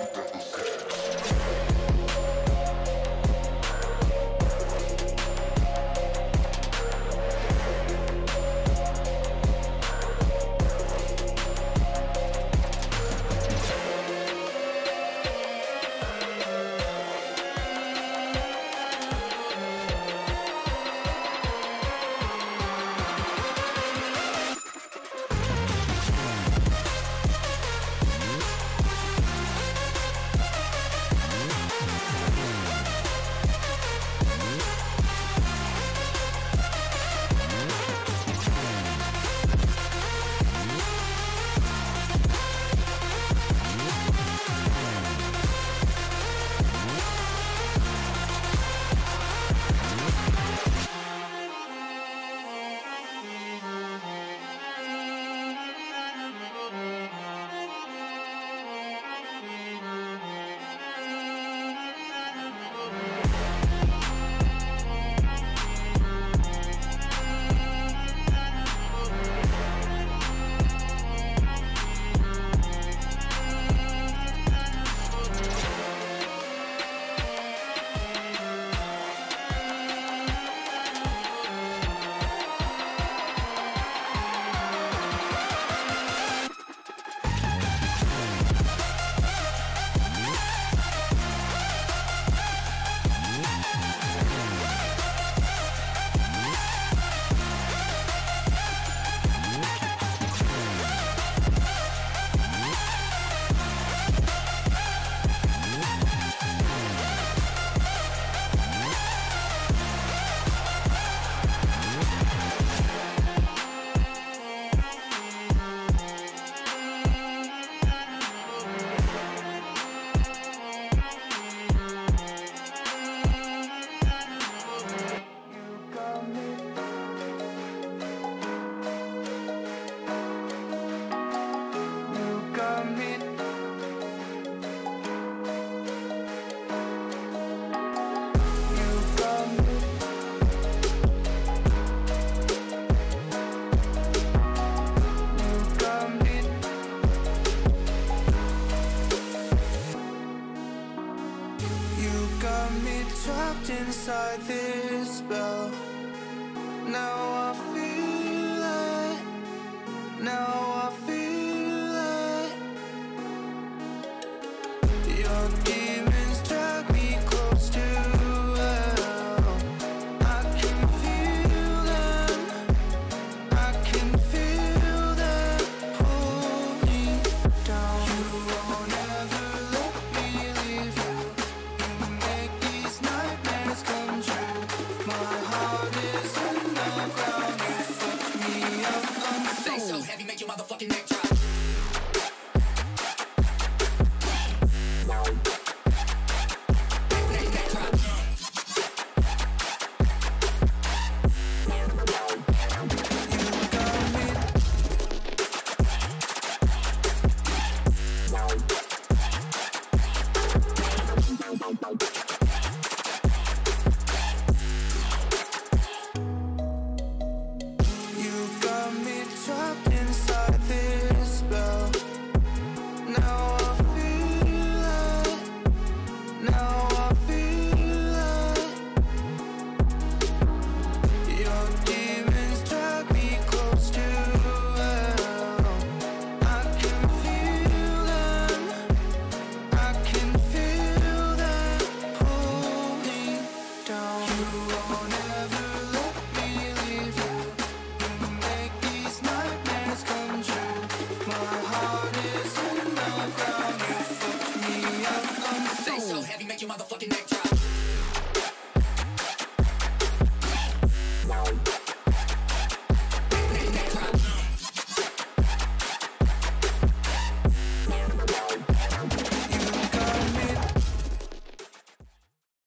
Música inside this spell. Now I motherfucker.